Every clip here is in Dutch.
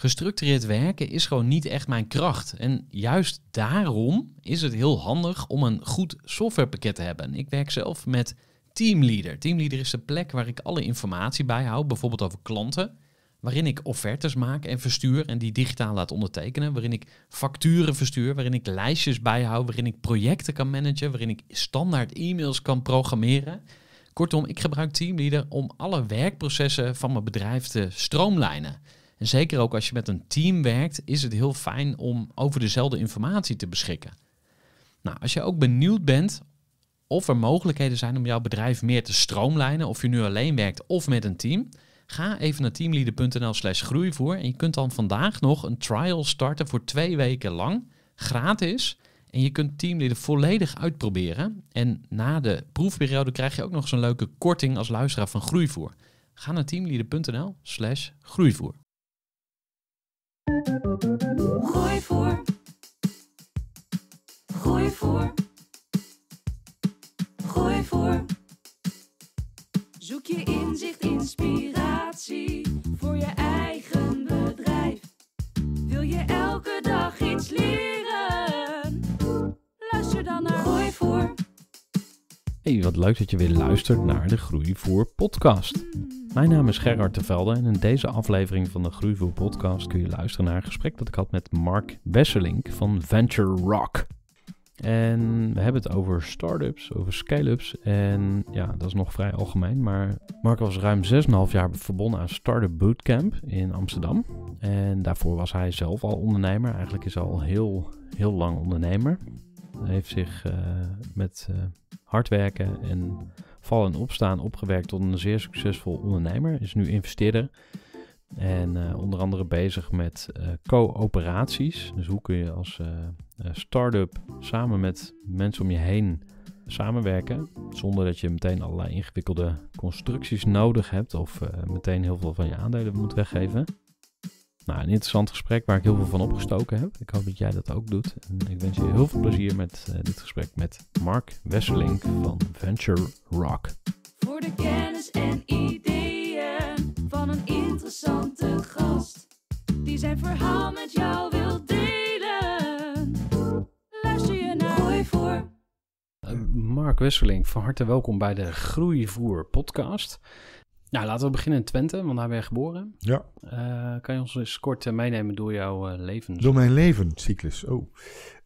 Gestructureerd werken is gewoon niet echt mijn kracht. En juist daarom is het heel handig om een goed softwarepakket te hebben. Ik werk zelf met Teamleader. Teamleader is de plek waar ik alle informatie bijhoud, bijvoorbeeld over klanten. Waarin ik offertes maak en verstuur en die digitaal laat ondertekenen. Waarin ik facturen verstuur, waarin ik lijstjes bijhoud, waarin ik projecten kan managen, waarin ik standaard e-mails kan programmeren. Kortom, ik gebruik Teamleader om alle werkprocessen van mijn bedrijf te stroomlijnen. En zeker ook als je met een team werkt, is het heel fijn om over dezelfde informatie te beschikken. Nou, als je ook benieuwd bent of er mogelijkheden zijn om jouw bedrijf meer te stroomlijnen, of je nu alleen werkt of met een team, ga even naar teamleader.nl slash groeivoer en je kunt dan vandaag nog een trial starten voor twee weken lang, gratis. En je kunt Teamleader volledig uitproberen. En na de proefperiode krijg je ook nog zo'n leuke korting als luisteraar van Groeivoer. Ga naar teamleader.nl slash groeivoer. Gooi voor. Gooi voor. Gooi voor. Zoek je inzicht, inspiratie voor je eigen bedrijf. Wil je elke dag iets leren? Luister dan naar Gooi voor. Hey, wat leuk dat je weer luistert naar de Groeivoer podcast. Mijn naam is Gerard de Velde en in deze aflevering van de Groeivoer podcast kun je luisteren naar een gesprek dat ik had met Mark Wesselink van Venture Rock. En we hebben het over startups, over scale-ups en ja, dat is nog vrij algemeen, maar Mark was ruim 6,5 jaar verbonden aan Startup Bootcamp in Amsterdam. En daarvoor was hij zelf al ondernemer, eigenlijk is hij al heel, heel lang ondernemer. Hij heeft zich uh, met uh, hard werken en vallen en opstaan opgewerkt tot een zeer succesvol ondernemer. Is nu investeerder en uh, onder andere bezig met coöperaties. Dus hoe kun je als start-up samen met mensen om je heen samenwerken. Zonder dat je meteen allerlei ingewikkelde constructies nodig hebt of meteen heel veel van je aandelen moet weggeven. Nou, een interessant gesprek waar ik heel veel van opgestoken heb. Ik hoop dat jij dat ook doet. En ik wens je heel veel plezier met uh, dit gesprek met Mark Wesselink van Venture Rock. Voor de kennis en ideeën van een interessante gast. Die zijn verhaal met jou wil delen. Luister je naar Gooi voor. Uh, Mark Wesselink, van harte welkom bij de Groeivoer podcast. Nou, laten we beginnen in Twente, want daar ben je geboren. Ja. Uh, kan je ons eens kort uh, meenemen door jouw uh, levens? Door mijn levenscyclus, oh.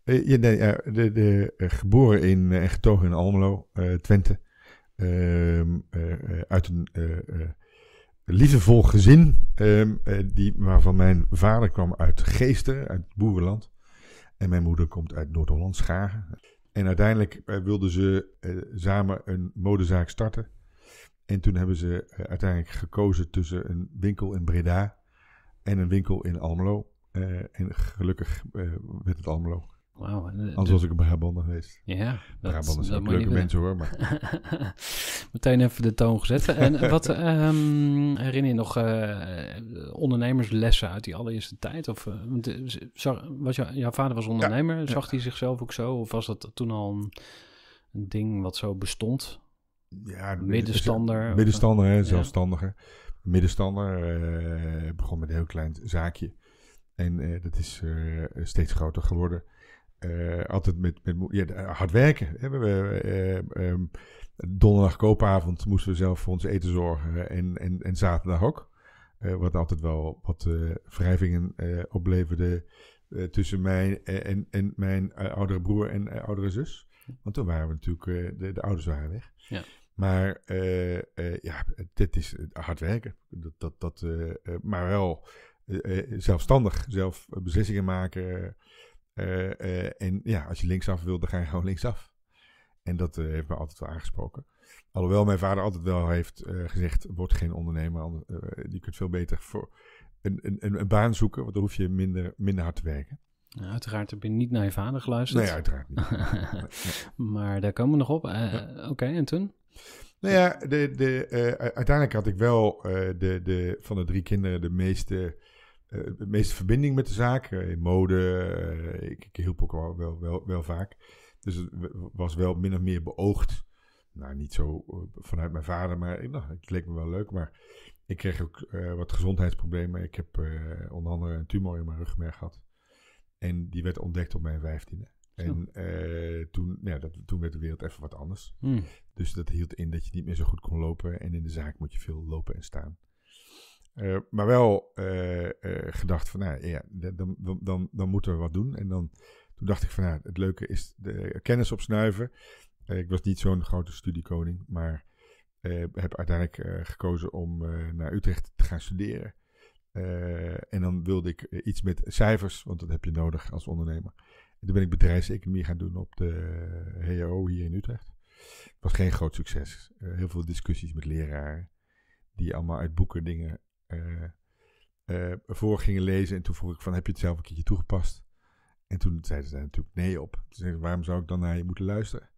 Ja, nee, de, de, geboren in, en getogen in Almelo, Twente. Ehm, uit een liefdevol gezin, ehm, die, waarvan mijn vader kwam uit Geesten, uit boerenland. En mijn moeder komt uit Noord-Holland, Schagen. En uiteindelijk wilden ze samen een modezaak starten. En toen hebben ze uh, uiteindelijk gekozen tussen een winkel in Breda en een winkel in Almelo. Uh, en gelukkig uh, werd het Almelo. Wauw. Anders was ik een Brabander geweest. Ja. Brabanders zijn leuke mensen hoor. Maar... Meteen even de toon gezet. en wat um, herinner je nog ondernemerslessen uit die allereerste tijd? Of zag, was jou, jouw vader was ondernemer. Ja, zag ja. hij zichzelf ook zo? Of was dat toen al een, een ding wat zo bestond? Ja, middenstander. Middenstander, hè, zelfstandige. Ja. Middenstander. Uh, begon met een heel klein zaakje. En uh, dat is uh, steeds groter geworden. altijd met, met ja, hard werken. Hè. We, um, donderdag koopavond moesten we zelf voor ons eten zorgen. En, en, en zaterdag ook. wat altijd wel wat wrijvingen opleverde tussen mij en, en mijn oudere broer en oudere zus. Want toen waren we natuurlijk, de, de ouders waren weg. Ja. Maar uh, uh, ja, dit is hard werken. Dat, dat, dat, uh, maar wel zelfstandig, zelf beslissingen maken. en ja, als je linksaf wil, dan ga je gewoon linksaf. En dat heeft me altijd wel aangesproken. Alhoewel mijn vader altijd wel heeft gezegd: word geen ondernemer. je kunt veel beter voor een, een, een baan zoeken, want dan hoef je minder, minder hard te werken. Nou, uiteraard heb je niet naar je vader geluisterd. Nee, uiteraard niet. maar daar komen we nog op. Ja. Oké, okay, en toen? Nou ja, de, de, uh, uiteindelijk had ik wel uh, de, de, van de drie kinderen de meeste, uh, de meeste verbinding met de zaak. in mode, ik, ik, hielp ook wel, wel, wel, vaak. Dus het was wel min of meer beoogd. Nou, niet zo vanuit mijn vader, maar nou, het leek me wel leuk. Maar kreeg ook eh, wat gezondheidsproblemen. Ik heb eh, onder andere een tumor in mijn rugmerg gehad. En die werd ontdekt op mijn vijftiende. En eh, toen, ja, dat, toen werd de wereld even wat anders. Hmm. Dus dat hield in dat je niet meer zo goed kon lopen. En in de zaak moet je veel lopen en staan. Eh, maar wel eh, gedacht van, nou ja, dan, dan, dan, dan moeten we wat doen. En dan, toen dacht ik van, nou, het leuke is de kennis opsnuiven. Ik was niet zo'n grote studiekoning, maar heb uiteindelijk gekozen om naar Utrecht te gaan studeren. En dan wilde ik iets met cijfers, want dat heb je nodig als ondernemer. En toen ben ik bedrijfseconomie gaan doen op de HAO hier in Utrecht. Het was geen groot succes. Eh, heel veel discussies met leraren, die allemaal uit boeken dingen eh, eh, voor gingen lezen. En toen vroeg ik van, heb je het zelf een keertje toegepast? En toen zeiden ze daar natuurlijk nee op. Toen zeiden ze, waarom zou ik dan naar je moeten luisteren?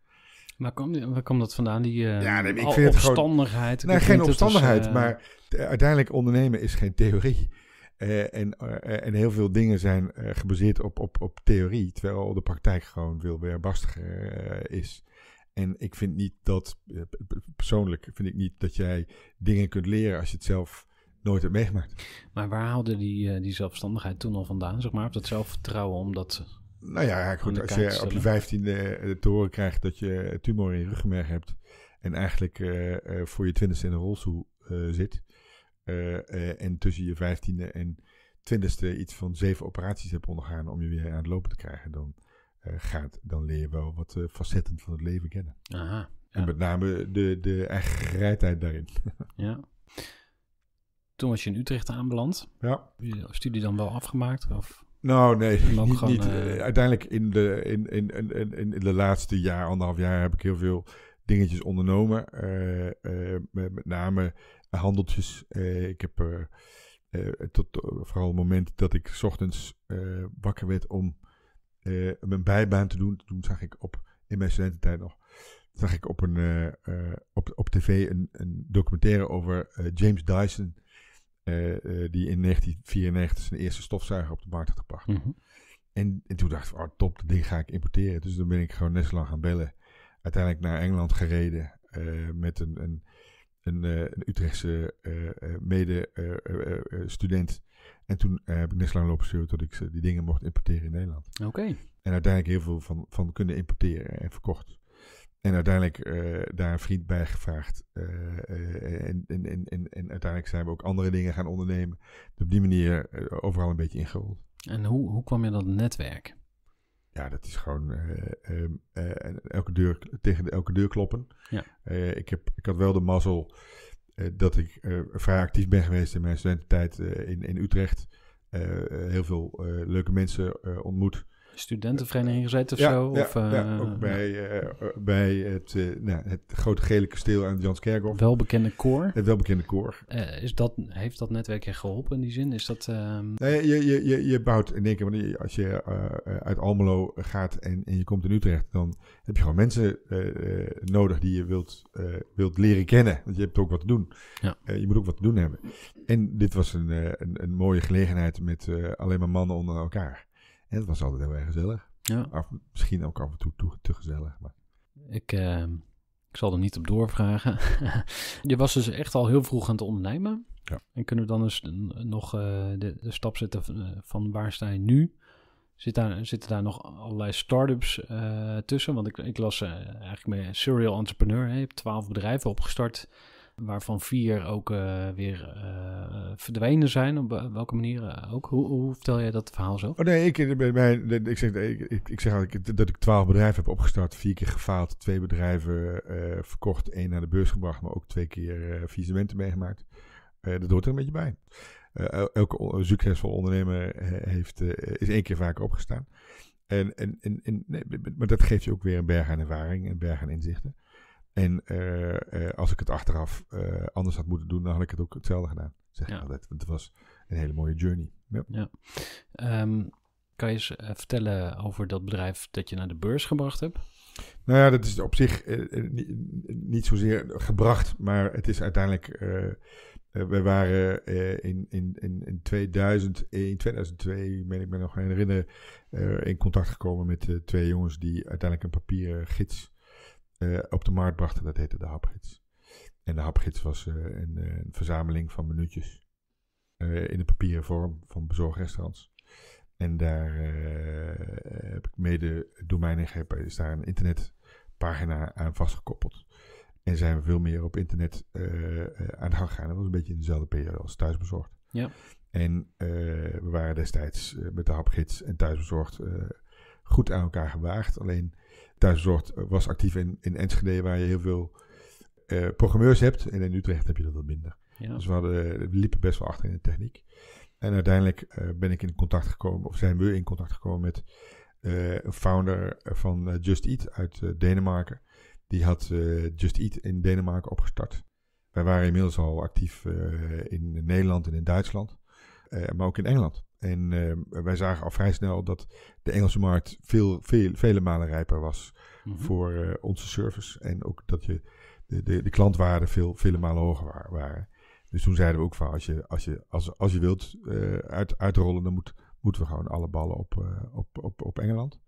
Waar kwam, waar kwam dat vandaan, die eh Ja, nee, ik vind het gewoon- opstandigheid? Weet geen omstandigheid, eh, maar uiteindelijk ondernemen is geen theorie. Eh, en, eh, en heel veel dingen zijn eh, gebaseerd op, op, op theorie, terwijl de praktijk gewoon veel weerbarstiger is. En ik vind niet dat, persoonlijk vind ik niet dat jij dingen kunt leren als je het zelf nooit hebt meegemaakt. Maar waar haalde die, die zelfstandigheid toen al vandaan, zeg maar? Of dat zelfvertrouwen om dat... Nou ja, goed, als je op je vijftiende te horen krijgt dat je tumor in je ruggenmerg hebt en eigenlijk voor je twintigste in een rolstoel zit en tussen je vijftiende en twintigste iets van zeven operaties hebt ondergaan om je weer aan het lopen te krijgen, dan, eh, gaat, dan leer je wel wat eh, facetten van het leven kennen. Aha, En met name de, de eigen gereidheid daarin. ja. Toen was je in Utrecht aanbeland. ja. Heb je studie dan wel afgemaakt? Of? Nou, nee, niet, gewoon, niet, eh, eh, uiteindelijk in de, in, in, in, in, in de laatste jaar, anderhalf jaar, heb ik heel veel dingetjes ondernomen. Eh, eh, met, met name handeltjes. Eh, ik heb eh, eh, tot eh, vooral het moment dat ik 's ochtends eh, wakker werd om eh, mijn bijbaan te doen. Toen zag ik op, in mijn studententijd nog, zag ik op, een, eh, eh, op, op tv een, een documentaire over eh, James Dyson. eh, eh, die in 1994 zijn eerste stofzuiger op de markt had gebracht. Mhm. En, en toen dacht ik, oh top, dat ding ga ik importeren. Dus dan ben ik gewoon net zo lang gaan bellen. Uiteindelijk naar Engeland gereden eh, met een, een, een, eh, een Utrechtse mede-student. en toen eh, heb ik net zo lang lopen sturen tot ik ze- die dingen mocht importeren in Nederland. Oké. En uiteindelijk heel veel van, van kunnen importeren en verkocht. En uiteindelijk eh, daar een vriend bij gevraagd. Eh, eh, en, en, en, en, uiteindelijk zijn we ook andere dingen gaan ondernemen. Op die manier eh, overal een beetje ingerold. En hoe, hoe kwam je dat netwerk? Ja, dat is gewoon eh, ehm, eh, elke deur, tegen de, elke deur kloppen. Ja. Eh, ik, heb, ik had wel de mazzel dat ik vrij actief ben geweest in mijn studententijd in, in Utrecht. Heel veel leuke mensen ontmoet. Studentenvereniging gezeten of ja, zo? ja, of, eh, ja, ook bij, eh, eh, bij het, eh, nou, het grote gele kasteel aan de Janskerkhof. welbekende koor. Het welbekende koor. Eh, is dat, heeft dat netwerk je geholpen in die zin? Is dat... ehm, Nee, je, je, je, je bouwt in één keer, als je eh, uit Almelo gaat en, en je komt in Utrecht, dan heb je gewoon mensen eh, eh, nodig die je wilt, eh, wilt leren kennen. Want je hebt ook wat te doen. Ja. Eh, je moet ook wat te doen hebben. En dit was een, eh, een, een mooie gelegenheid met eh, alleen maar mannen onder elkaar. En het was altijd heel erg gezellig. ja, misschien ook af en toe te, te gezellig. Maar. ik, ehm, ik zal er niet op doorvragen. je was dus echt al heel vroeg aan het ondernemen. Ja. En kunnen we dan dus nog eh, de, de stap zetten van, eh, van waar sta je nu? Zit daar, zitten daar nog allerlei start-ups eh, tussen? Want ik, ik las eigenlijk met serial entrepreneur. Hè? Je hebt twaalf bedrijven opgestart, waarvan vier ook eh, weer eh, verdwenen zijn. Op wel- welke manier eh, ook? Hoe, hoe vertel jij dat verhaal zo? Oh nee, ik, bij mij, de- ik, zeg, ik, ik, zeg dat ik twaalf bedrijven heb opgestart, vier keer gefaald, twee bedrijven eh, verkocht, één naar de beurs gebracht, maar ook twee keer eh faillissementen meegemaakt. Eh, dat hoort er een beetje bij. Eh, el- elke succesvol ondernemer eh, heeft, eh, is één keer vaker opgestaan. En, en, en, en, nee, maar dat geeft je ook weer een berg aan ervaring, een berg aan inzichten. En eh, eh, als ik het achteraf eh, anders had moeten doen, dan had ik het ook hetzelfde gedaan. Zeg Ja. altijd, het was een hele mooie journey. Ja. Ehm, kan je eens vertellen over dat bedrijf dat je naar de beurs gebracht hebt? Nou ja, dat is op zich niet, niet zozeer gebracht, maar het is uiteindelijk. we waren in, in, in, in 2000, in 2002, meen ik me nog herinneren, in contact gekomen met twee jongens die uiteindelijk een papieren gids op de markt brachten. Dat heette de Hapgids. En de hapgids was eh, een, eh, een verzameling van minuutjes eh, in de papieren vorm van bezorgrestaurants. En daar eh, heb ik mede domein ingegeven. Is daar een internetpagina aan vastgekoppeld. En zijn we veel meer op internet eh, eh, aan de gang gegaan. Dat was een beetje in dezelfde periode als thuisbezorgd. Ja. En eh, we waren destijds eh, met de hapgids en thuisbezorgd eh, goed aan elkaar gewaagd. Alleen thuisbezorgd was actief in, in Enschede, waar je heel veel eh, programmeurs hebt. En in Utrecht heb je dat wat minder. Ja. Dus we, hadden, we liepen best wel achter in de techniek. En uiteindelijk eh, ben ik in contact gekomen, of zijn we in contact gekomen met eh, een founder van eh, Just Eat uit eh, Denemarken. Die had eh, Just Eat in Denemarken opgestart. Wij waren inmiddels al actief eh, in Nederland en in Duitsland, eh, maar ook in Engeland. En eh, wij zagen al vrij snel dat de Engelse markt veel, veel, vele malen rijper was Mhm. voor eh, onze service. En ook dat je de, de, de klantwaarden veel, vele malen hoger wa- waren. Dus toen zeiden we ook van als je, als je, als, als je wilt eh, uit, uitrollen, dan moet, moeten we gewoon alle ballen op, eh, op, op, op Engeland.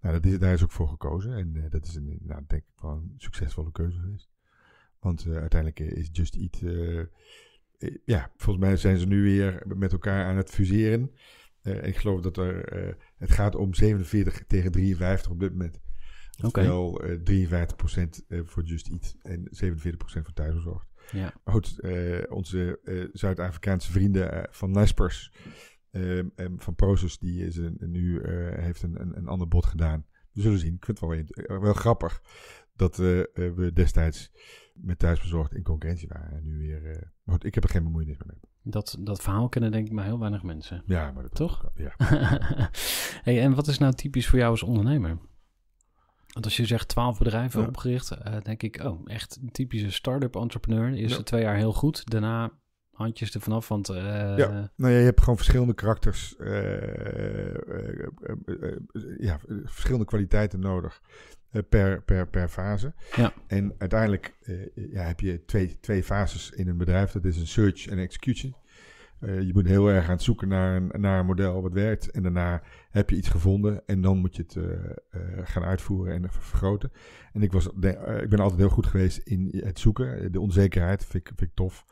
Nou, dat is, daar is ook voor gekozen. En dat is een, nou, denk ik wel een succesvolle keuze geweest. Want uiteindelijk is Just Eat... ja, volgens mij zijn ze nu weer met elkaar aan het fuseren. Eh, ik geloof dat er... eh, het gaat om 47 tegen 53 op dit moment. Oké. Oftewel eh 53% eh, voor Just Eat en 47% voor thuisbezorgd. Ja. Maar goed, onze Zuid-Afrikaanse vrienden van Nespers, ehm, van Proces, die is een, nu heeft een, een, een ander bod gedaan. We zullen zien. Ik vind het wel, wel grappig dat eh, we destijds met thuisbezorgd in concurrentie waren. En nu weer. eh, maar goed, ik heb er geen bemoeienis mee. Dat, dat verhaal kennen denk ik maar heel weinig mensen. Ja, maar dat Toch? Ja. hey, en wat is nou typisch voor jou als ondernemer? Want als je zegt twaalf bedrijven Ja. opgericht, eh, denk ik, oh, echt een typische start-up entrepreneur. De eerste Ja. twee jaar heel goed, daarna handjes er vanaf, want eh, Ja. Nou ja, je hebt gewoon verschillende karakters, ja, verschillende kwaliteiten nodig per, per, per fase. Ja. En uiteindelijk eh, ja, heb je twee, twee fases in een bedrijf. Dat is een search en execution. Eh, je moet heel erg aan het zoeken naar een, naar een model wat werkt. En daarna heb je iets gevonden en dan moet je het eh, eh, gaan uitvoeren en vergroten. En ik, was, eh, ik ben altijd heel goed geweest in het zoeken. De onzekerheid vind ik, vind ik tof.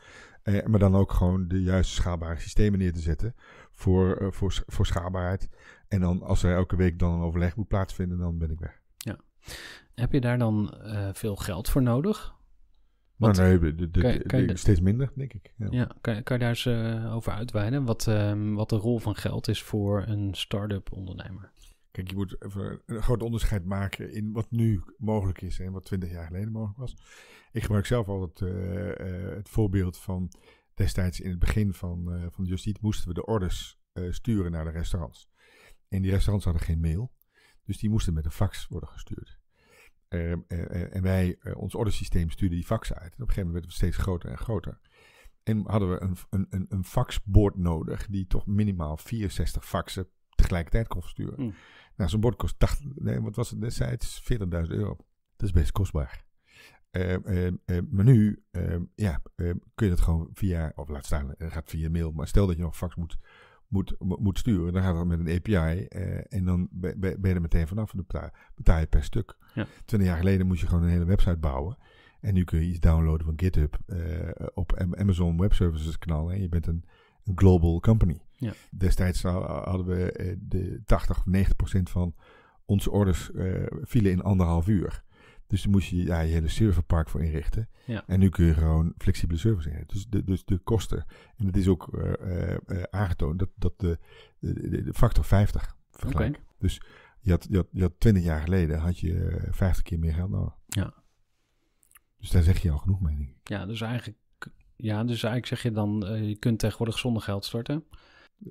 Eh, maar dan ook gewoon de juiste schaalbare systemen neer te zetten voor, eh, voor, voor schaalbaarheid. En dan als er elke week dan een overleg moet plaatsvinden, dan ben ik weg. Heb je daar dan eh, veel geld voor nodig? Wat- nee, de, de, de- kan je- kan je de- de- steeds minder, denk ik. Ja. Ja, kan, je- kan je daar eens eh, over uitweiden? Wat, ehm, wat de rol van geld is voor een start-up ondernemer? Kijk, je moet even een groot onderscheid maken in wat nu mogelijk is en wat twintig jaar geleden mogelijk was. Ik gebruik zelf altijd eh, het voorbeeld van destijds in het begin van, eh van Just Eat moesten we de orders sturen naar de restaurants. En die restaurants hadden geen mail, dus die moesten met een fax worden gestuurd. Ehm, eh, eh, en wij, eh, ons ordersysteem stuurde die faxen uit. En op een gegeven moment werden we steeds groter en groter. En hadden we een, een, een, faxbord nodig die toch minimaal 64 faxen tegelijkertijd kon versturen. Hmm. Nou, zo'n bord kost 80, nee, wat was het destijds? 40.000 euro. Dat is best kostbaar. Eh, eh, eh, maar nu, ja, kun je dat gewoon via, of laat staan, het gaat via mail. Maar stel dat je nog fax moet, moet, mo- moet sturen, dan gaat dat met een API. eh, en dan ben, je er meteen vanaf. En dan betaal, je per stuk. Ja. Twintig jaar geleden moest je gewoon een hele website bouwen. En nu kun je iets downloaden van GitHub eh, op Am- Amazon Web Services knallen. En je bent een, een global company. Ja. Destijds ha- hadden we eh, de 80 of 90 procent van onze orders eh, vielen in anderhalf uur. Dus daar moest je ja, je hele serverpark voor inrichten. Ja. En nu kun je gewoon flexibele service inrichten. Dus de, dus de kosten. En het is ook eh, eh, eh, aangetoond dat, dat de, de, factor 50 vergelijkt. Dus je had, je, had, je had 20 jaar geleden had je eh, 50 keer meer geld nodig. Ja. Dus daar zeg je al genoeg mee. denk ik. Ja, dus eigenlijk, ja, dus eigenlijk zeg je dan, je kunt tegenwoordig zonder geld starten.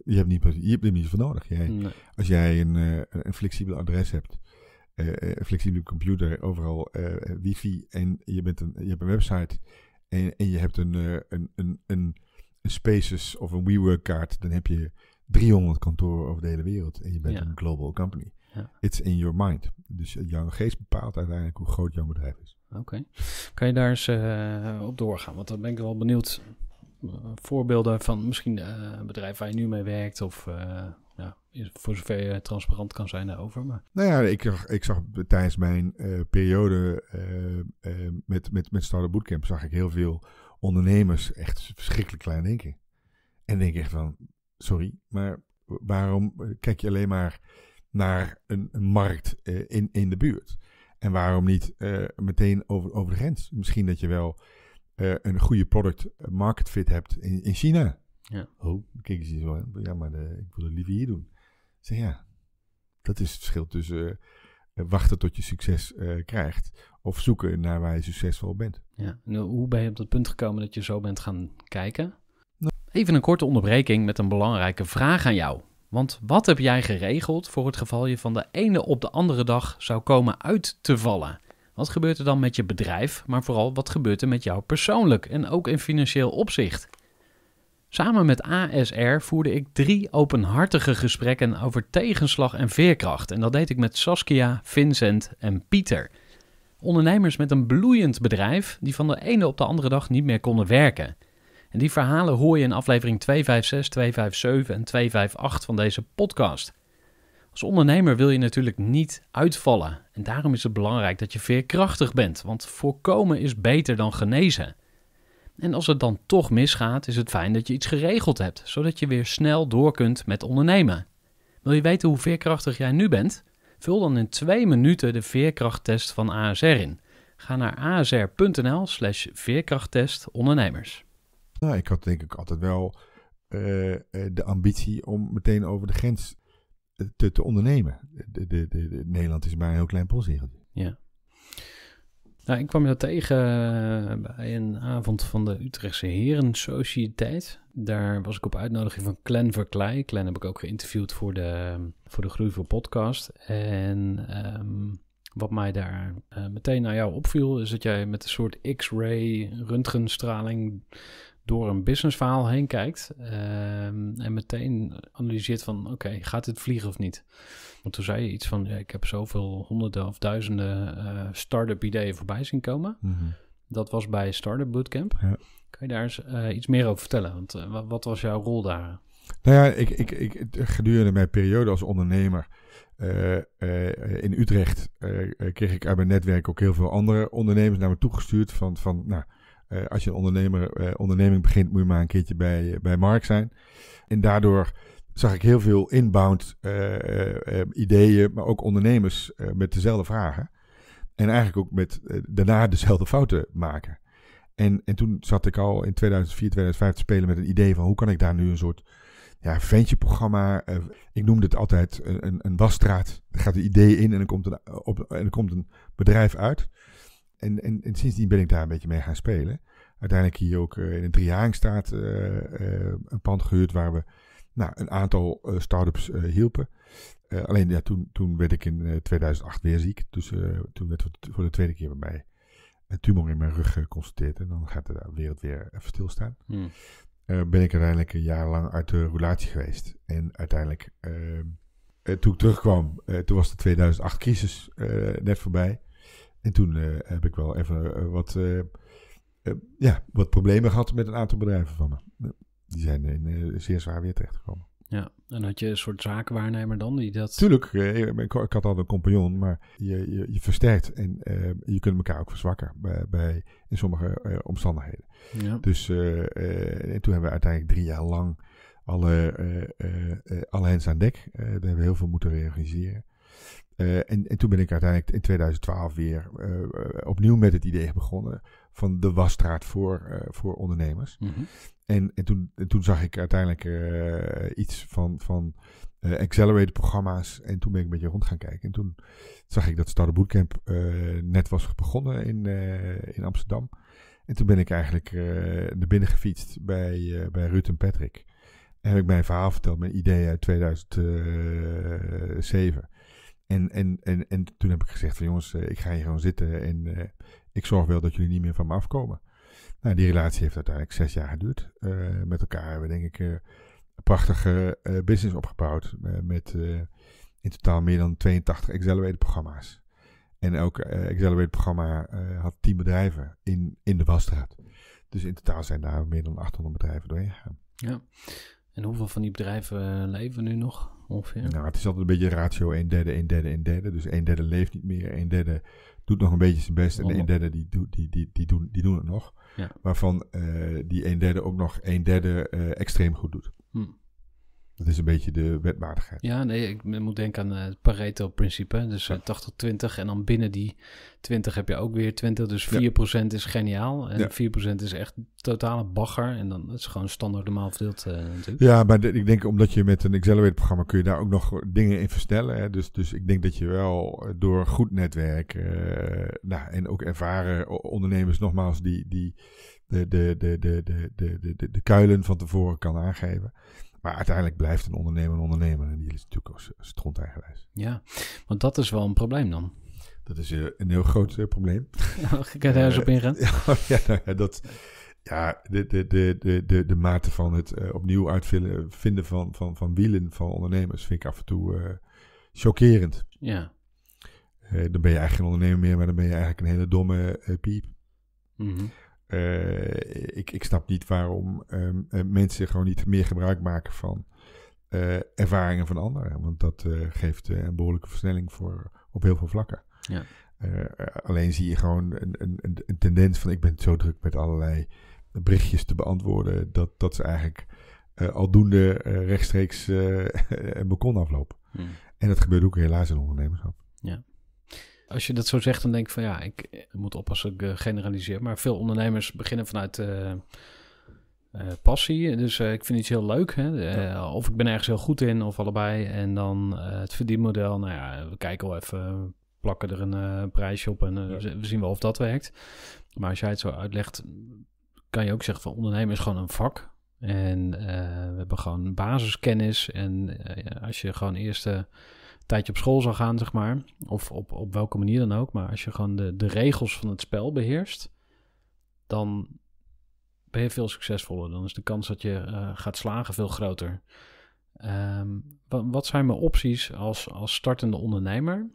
Je hebt, niet, je hebt er niet voor nodig. Jij, Nee. Als jij een, een flexibel adres hebt, flexibele computer, overal eh, eh, wifi en je, bent een, je hebt een website en, en je hebt een, eh, een, een, een, Spaces of een WeWork kaart, dan heb je 300 kantoren over de hele wereld en je bent Ja. een global company. Ja. It's in your mind. Dus jouw geest bepaalt uiteindelijk hoe groot jouw bedrijf is. Oké. Kan je daar eens eh, op doorgaan? Want dan ben ik wel benieuwd. eh, voorbeelden van misschien eh, een bedrijf waar je nu mee werkt of eh, voor zover je transparant kan zijn daarover. Maar Nou ja, ik zag, ik zag tijdens mijn eh, periode eh, eh, met, met, met Startup Bootcamp zag ik heel veel ondernemers echt verschrikkelijk klein denken. En denk echt van, sorry, maar waarom kijk je alleen maar naar een, een markt in, in de buurt? En waarom niet meteen over, over de grens? Misschien dat je wel een goede product market fit hebt in, in China. Ja. Oh, dan keken ze zo. Ja, maar eh, ik wil het liever hier doen. Zeg ja, dat is het verschil tussen eh, wachten tot je succes eh, krijgt of zoeken naar waar je succesvol bent. ja. En hoe ben je op dat punt gekomen dat je zo bent gaan kijken? Nou. Even een korte onderbreking met een belangrijke vraag aan jou. Want wat heb jij geregeld voor het geval je van de ene op de andere dag zou komen uit te vallen? Wat gebeurt er dan met je bedrijf, maar vooral wat gebeurt er met jou persoonlijk en ook in financieel opzicht? Samen met ASR voerde ik drie openhartige gesprekken over tegenslag en veerkracht. En dat deed ik met Saskia, Vincent en Pieter. Ondernemers met een bloeiend bedrijf die van de ene op de andere dag niet meer konden werken. En die verhalen hoor je in aflevering 256, 257 en 258 van deze podcast. Als ondernemer wil je natuurlijk niet uitvallen. En daarom is het belangrijk dat je veerkrachtig bent, want voorkomen is beter dan genezen. En als het dan toch misgaat, is het fijn dat je iets geregeld hebt, zodat je weer snel door kunt met ondernemen. Wil je weten hoe veerkrachtig jij nu bent? Vul dan in twee minuten de veerkrachttest van ASR in. Ga naar asr.nl slash veerkrachttest ondernemers. Nou, ik had denk ik altijd wel eh, eh, de ambitie om meteen over de grens te, te ondernemen. De, de, de, de- Nederland is maar een heel klein polszegeltje. Ja. Nou, ik kwam je tegen eh, bij een avond van de Utrechtse Herensociëteit. Daar was ik op uitnodiging van Clan Verkleij. Clan heb ik ook geïnterviewd voor de, voor de Groei voor podcast. En ehm, wat mij daar eh, meteen naar jou opviel, is dat jij met een soort X-ray röntgenstraling door een businessverhaal heen kijkt. ehm, en meteen analyseert van, oké, gaat dit vliegen of niet? Want toen zei je iets van, ja, ik heb zoveel honderden of duizenden eh start-up ideeën voorbij zien komen. Dat was bij Startup Bootcamp. Ja. Kan je daar eens eh, iets meer over vertellen? Want eh, wat, was jouw rol daar? Nou ja, ik, ik, ik, gedurende mijn periode als ondernemer in Utrecht kreeg ik uit mijn netwerk ook heel veel andere ondernemers naar me toegestuurd. Van, van nou, als je een ondernemer, onderneming begint, moet je maar een keertje bij, bij Mark zijn. En daardoor zag ik heel veel inbound eh, eh, eh, ideeën, maar ook ondernemers met dezelfde vragen. En eigenlijk ook met daarna dezelfde fouten maken. En, en toen zat ik al in 2004, 2005 te spelen met een idee van hoe kan ik daar nu een soort ja, ventje-programma. ik noemde het altijd een, een, wasstraat. Er gaat een idee in en dan komt een, op, en er komt een bedrijf uit. En, en, en sindsdien ben ik daar een beetje mee gaan spelen. Uiteindelijk hier ook in een Drieharingstraat eh eh een pand gehuurd waar we nou, een aantal eh, start-ups eh, hielpen. Eh, alleen ja, toen, toen werd ik in eh, 2008 weer ziek. Dus toen werd voor de- voor de tweede keer bij mij een tumor in mijn rug geconstateerd. En dan gaat de wereld weer even stilstaan Hm. eh, ben ik uiteindelijk een jaar lang uit de roulatie geweest. En uiteindelijk, toen ik terugkwam, toen was de 2008-crisis eh, net voorbij. En toen heb ik wel even wat, ja, wat problemen gehad met een aantal bedrijven van me. Die zijn in eh, zeer zwaar weer terechtgekomen. Ja, en had je een soort zakenwaarnemer dan die dat... Tuurlijk, eh, ik, had altijd een compagnon, maar je, je, je versterkt en eh, je kunt elkaar ook verzwakken bij, bij, in sommige omstandigheden. Ja. Dus en toen hebben we uiteindelijk drie jaar lang alle, alle hens aan dek. Daar hebben we heel veel moeten reorganiseren. En, en toen ben ik uiteindelijk in 2012 weer opnieuw met het idee begonnen van de wasstraat voor, voor ondernemers. Mhm. En, en, toen, en toen zag ik uiteindelijk eh, iets van, van eh, accelerated programma's. En toen ben ik een beetje rond gaan kijken. En toen zag ik dat Startup Bootcamp eh, net was begonnen in, in Amsterdam. En toen ben ik eigenlijk naar binnen gefietst bij, bij Ruud en Patrick. En heb ik mijn verhaal verteld, mijn idee uit 2007. En, en, en, en toen heb ik gezegd van jongens, ik ga hier gewoon zitten en ik zorg wel dat jullie niet meer van me afkomen. Nou, die relatie heeft uiteindelijk zes jaar geduurd. Eh, met elkaar hebben we denk ik eh, een prachtige eh, business opgebouwd. met in totaal meer dan 82 Accelerated programma's. En elk Accelerated programma had 10 bedrijven in, in de Wasstraat. Dus in totaal zijn daar meer dan 800 bedrijven doorheen gegaan. Ja. En hoeveel van die bedrijven leven nu nog ongeveer? Nou, het is altijd een beetje ratio 1 derde, 1 derde, 1 derde. Dus 1 derde leeft niet meer, 1 derde doet nog een beetje zijn best en. 1 derde die, doet- die, die, die, doen, die doen het nog. Ja. Waarvan eh, die 1 derde ook nog 1 derde eh, extreem goed doet. Hm. Dat is een beetje de wetmatigheid. Ja, nee, ik moet denken aan eh, het Pareto-principe. Dus eh, ja. 80-20 en dan binnen die 20 heb je ook weer 20. Dus 4% is geniaal en 4% is echt totale bagger. En dan is gewoon standaard normaal verdeeld eh, natuurlijk. Ja, maar ik denk omdat je met een Accelerator-programma kun je daar ook nog dingen in verstellen. Hè? Dus, dus ik denk dat je wel door goed netwerk nou, en ook ervaren ondernemers nogmaals die, die de, de, de, de, de, de, de kuilen van tevoren kan aangeven maar uiteindelijk blijft een ondernemer een ondernemer. En die is natuurlijk ook s- stront eigenwijs. Ja, want dat is wel een probleem dan. Dat is eh, een heel groot eh, probleem. ik kan daar eens op ingaan. Ja, ja, nou ja, dat, ja de, de, de, de, de, de mate van het eh, opnieuw uitvinden vinden van, van, van wielen van ondernemers vind ik af en toe eh, chockerend. Ja. Eh, dan ben je eigenlijk geen ondernemer meer, maar dan ben je eigenlijk een hele domme eh, piep. Mhm. Eh, ik, ik snap niet waarom ehm, eh, mensen gewoon niet meer gebruik maken van eh, ervaringen van anderen. Want dat geeft een behoorlijke versnelling voor, op heel veel vlakken. Ja. Alleen zie je gewoon een, een, een, tendens van ik ben zo druk met allerlei berichtjes te beantwoorden dat, dat ze eigenlijk aldoende rechtstreeks een balkon aflopen. Hm. En dat gebeurt ook helaas in ondernemerschap. Als je dat zo zegt, dan denk ik van ja, ik moet oppassen dat ik eh, generaliseer. Maar veel ondernemers beginnen vanuit eh, eh, passie. Dus ik vind iets heel leuk. Hè? Of ik ben ergens heel goed in, of allebei. En dan het verdienmodel. Nou ja, we kijken wel even, plakken er een prijsje op en Ja. we zien wel of dat werkt. Maar als jij het zo uitlegt, kan je ook zeggen van ondernemen is gewoon een vak. En we hebben gewoon basiskennis. En als je gewoon eerst tijdje op school zou gaan, zeg maar. Of op, op welke manier dan ook. Maar als je gewoon de, de regels van het spel beheerst, dan ben je veel succesvoller. Dan is de kans dat je eh, gaat slagen veel groter. Ehm, wat, wat zijn mijn opties als, als startende ondernemer?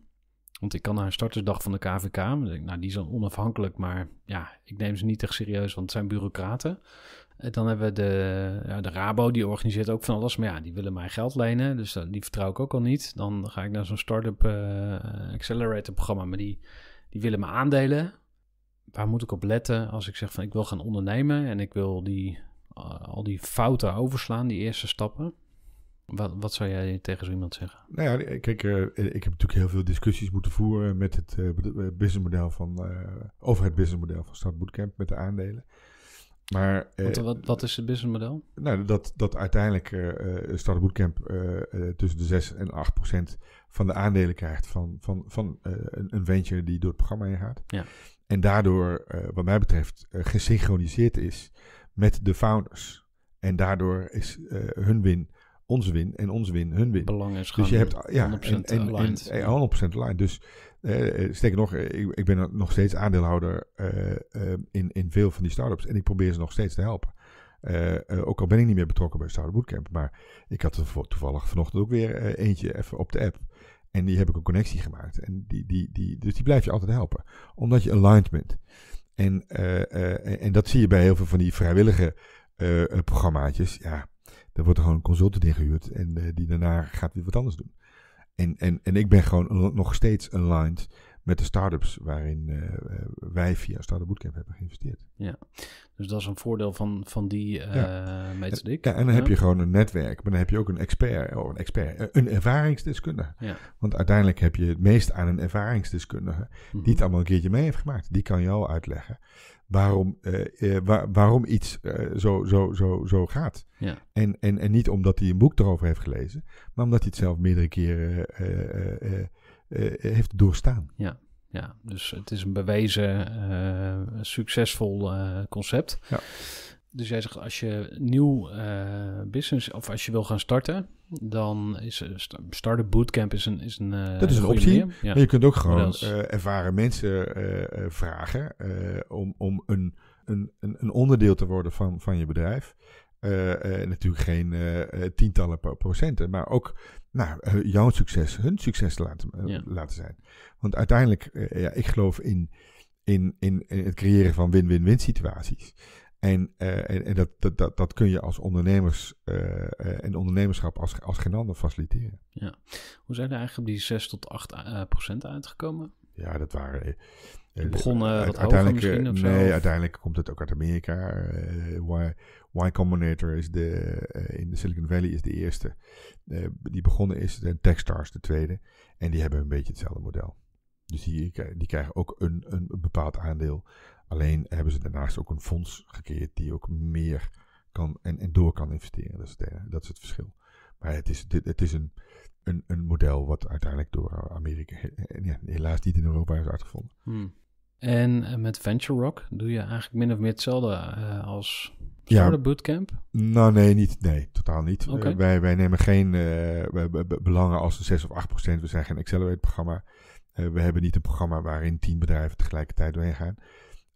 Want ik kan naar een startersdag van de KVK. Nou, die zijn onafhankelijk, maar ja, ik neem ze niet echt serieus, want het zijn bureaucraten. Dan hebben we de, ja, de Rabo, die organiseert ook van alles. Maar ja, die willen mij geld lenen, dus die vertrouw ik ook al niet. Dan ga ik naar zo'n start-up eh, accelerator programma, maar die, die willen me aandelen. Waar moet ik op letten als ik zeg van ik wil gaan ondernemen en ik wil die, eh, al die fouten overslaan, die eerste stappen? Wat, wat zou jij tegen zo iemand zeggen? Nou ja, kijk, eh, ik heb natuurlijk heel veel discussies moeten voeren met het businessmodel van, over het businessmodel van Start Bootcamp met de aandelen. Maar eh, wat, wat is het businessmodel? nou, dat, dat uiteindelijk eh eh, Start Bootcamp tussen de 6 en 8 procent van de aandelen krijgt van, van, van een, een venture die door het programma heen gaat. Ja. En daardoor, wat mij betreft, gesynchroniseerd is met de founders. En daardoor is hun win onze win en onze win hun win. Belang is Dus je hebt ja, 100% en, en, aligned. en, en 100% aligned. Dus sterker nog, eh, ik, ik ben nog steeds aandeelhouder eh, eh, in, in veel van die startups. En ik probeer ze nog steeds te helpen. Ook al ben ik niet meer betrokken bij Startup Bootcamp. Maar ik had er toevallig vanochtend ook weer eentje even op de app. En die heb ik een connectie gemaakt. En die, die, die, dus die blijf je altijd helpen. Omdat je aligned bent. En, en- dat zie je bij heel veel van die vrijwillige programmaatjes. Ja, daar wordt gewoon een consultant ingehuurd. En die daarna gaat weer wat anders doen. En, en, en ik ben gewoon nog steeds aligned met de startups waarin eh, eh, wij via Startup Bootcamp hebben geïnvesteerd. Dus dat is een voordeel van, van die eh methodiek. Ja, en dan heb je gewoon een netwerk, maar dan heb je ook een expert, oh, een expert, een ervaringsdeskundige. Ja. Want uiteindelijk heb je het meest aan een ervaringsdeskundige Mhm. die het allemaal een keertje mee heeft gemaakt. Die kan jou uitleggen waarom, eh, eh, waar- waarom iets eh, zo, zo, zo, zo gaat. Ja. En, en, en niet omdat hij een boek erover heeft gelezen, maar omdat hij het zelf meerdere keren heeft doorstaan. Ja, dus het is een bewezen, succesvol concept. Ja. Dus jij zegt, als je nieuw eh, business, of als je wil gaan starten, dan is eh, sta- Startup Bootcamp is een, is een, eh, Dat is een optie. Ja. Maar je kunt ook gewoon ervaren mensen vragen om, om een, een, een, onderdeel te worden van, van je bedrijf. Natuurlijk geen tientallen pro- procenten, maar ook nou, jouw succes, hun succes te laten, Ja. laten zijn. Want uiteindelijk, ja, ik geloof in, in, in, in het creëren van win-win-win situaties. En, eh, en, en dat, dat, dat, kun je als ondernemers uh, en ondernemerschap als, als geen ander faciliteren. Ja. Hoe zijn er eigenlijk op die 6 tot 8 uh, procent uitgekomen? Ja, dat waren. Uh, begonnen wat uiteindelijk, misschien of Nee, uiteindelijk komt het ook uit Amerika. y, y Combinator is de, in de Silicon Valley is de eerste. die begonnen is, en Techstars de tweede. En die hebben een beetje hetzelfde model. Dus die, die krijgen ook een, een bepaald aandeel. Alleen hebben ze daarnaast ook een fonds gecreëerd die ook meer kan en, en door kan investeren. Dat is, het, dat is het verschil. Maar het is, dit, het is een, een, een model wat uiteindelijk door Amerika ja, helaas niet in Europa is uitgevonden. Hmm. En met Venture Rock doe je eigenlijk min of meer hetzelfde uh, als ja, Bootcamp? Nou nee, niet, nee totaal niet. Okay. Uh, wij, wij nemen geen uh, belangen als een 6 of 8 procent. We zijn geen Accelerate programma. we hebben niet een programma waarin 10 bedrijven tegelijkertijd doorheen gaan.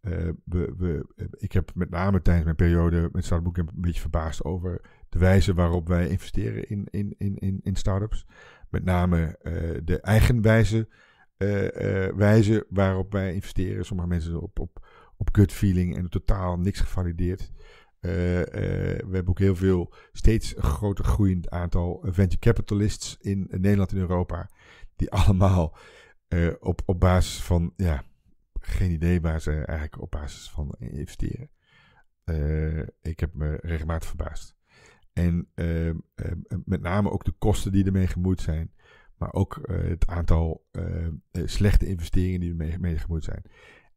Uh, we, we, ik heb met name tijdens mijn periode met Startup een beetje verbaasd over de wijze waarop wij investeren in, in, in, in. Met name uh, de eigenwijze wijze waarop wij investeren. Sommige mensen op, op, op gut feeling en totaal niks gevalideerd. we hebben ook heel veel, steeds groter groeiend aantal venture capitalists in Nederland en Europa. Die allemaal op, op basis van ja, geen idee waar ze eigenlijk op basis van investeren. Uh, ik heb me regelmatig verbaasd. En uh, uh, met name ook de kosten die ermee gemoeid zijn. Maar ook het aantal slechte investeringen die ermee mee gemoeid zijn.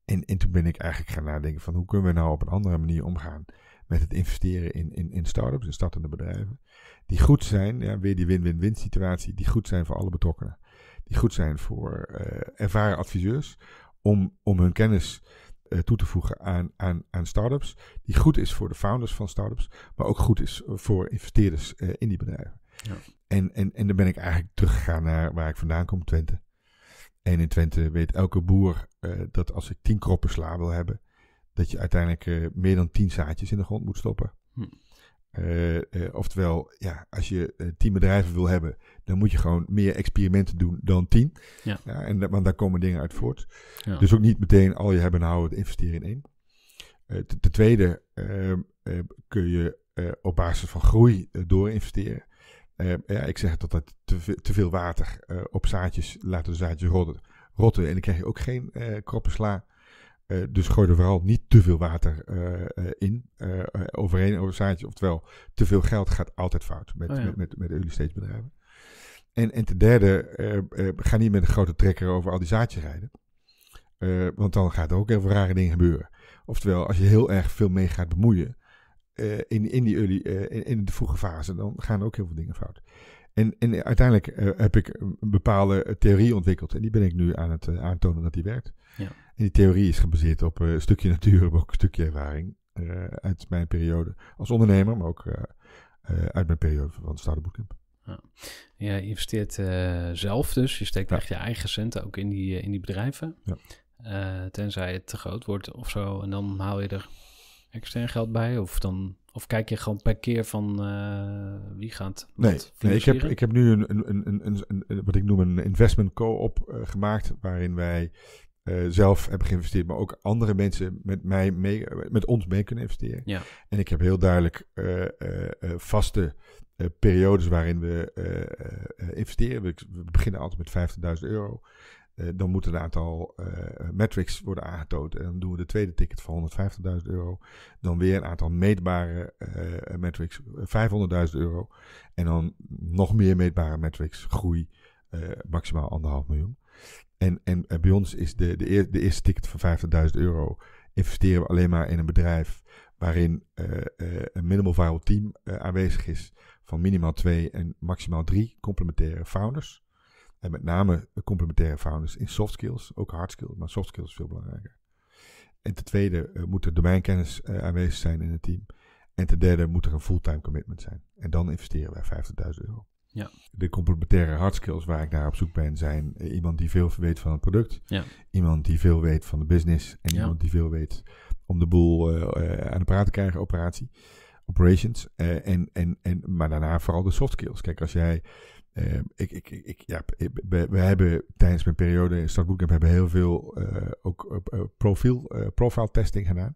En, en toen ben ik eigenlijk gaan nadenken van hoe kunnen we nou op een andere manier omgaan met het investeren in, in, in start-ups, startende bedrijven. Die goed zijn, ja, weer die win-win-win situatie, die goed zijn voor alle betrokkenen. Die goed zijn voor ervaren adviseurs, om, om hun kennis uh, toe te voegen aan, aan, aan startups. Die goed is voor de founders van startups, maar ook goed is voor investeerders uh, in die bedrijven. Ja. En, en, en dan ben ik eigenlijk teruggegaan naar waar ik vandaan kom, Twente. En in Twente weet elke boer uh, dat als ik tien kroppen sla wil hebben, dat je uiteindelijk meer dan tien zaadjes in de grond moet stoppen. Hm. Oftewel, ja, als je tien bedrijven wil hebben, dan moet je gewoon meer experimenten doen dan tien. Ja. en want daar komen dingen uit voort. Ja. Dus ook niet meteen al je hebben en houden investeren in één. Ten, ten tweede ehm, kun je op basis van groei door investeren. ja, ik zeg het altijd, te, te veel water op zaadjes, laten de zaadjes rotten, rotten. En dan krijg je ook geen kroppen sla. Uh, dus gooi er vooral niet te veel water uh, uh, in, overheen over zaadjes. Oftewel, te veel geld gaat altijd fout met, Oh ja. met, met, met early stage bedrijven. En, en ten derde, ga niet met een grote trekker over al die zaadjes rijden. want dan gaat er ook heel veel rare dingen gebeuren. Oftewel, als je heel erg veel mee gaat bemoeien in, in, die early, in, in de vroege fase, dan gaan er ook heel veel dingen fout. En, en uiteindelijk heb ik een bepaalde theorie ontwikkeld. En die ben ik nu aan het aantonen dat die werkt. Ja. En die theorie is gebaseerd op uh, een stukje natuur, maar ook een stukje ervaring. Uh, uit mijn periode als ondernemer, maar ook uh, uit mijn periode van Startup Bootcamp. Ja. Je investeert zelf dus, je steekt ja. echt je eigen centen ook in die, in die bedrijven. Ja. tenzij het te groot wordt of zo, en dan haal je er extern geld bij? Of, dan, of kijk je gewoon per keer van wie gaat Nee, nee ik, heb, ik heb nu een, een, een, een, een wat ik noem een investment co-op gemaakt, waarin wij uh, zelf hebben geïnvesteerd, maar ook andere mensen met, mij mee, met ons mee kunnen investeren. Ja. En ik heb heel duidelijk uh, uh, vaste periodes waarin we investeren. We, we, beginnen altijd met 50.000 euro. dan moeten een aantal metrics worden aangetoond. En dan doen we de tweede ticket van 150.000 euro. Dan weer een aantal meetbare metrics, 500.000 euro. En dan nog meer meetbare metrics, groei, maximaal anderhalf miljoen. En, en, en bij ons is de, de, de eerste ticket van 50.000 euro investeren we alleen maar in een bedrijf waarin uh, uh, een minimal viable team aanwezig is van minimaal twee en maximaal drie complementaire founders. En met name complementaire founders in soft skills, ook hard skills, maar soft skills is veel belangrijker. En ten tweede moet er domeinkennis aanwezig zijn in het team. En ten derde moet er een fulltime commitment zijn. En dan investeren wij 50.000 euro. Ja. De complementaire hard skills waar ik naar op zoek ben zijn uh, iemand die veel weet van het product, ja. iemand die veel weet van de business en Ja. iemand die veel weet om de boel uh, uh, aan de praat te krijgen, operatie, operations. Uh, en, en, en, maar daarna vooral de soft skills. Kijk, als jij, ik, ik, ik, ja, we, we hebben tijdens mijn periode in Start Bootcamp hebben heel veel ook profiel, profile testing gedaan.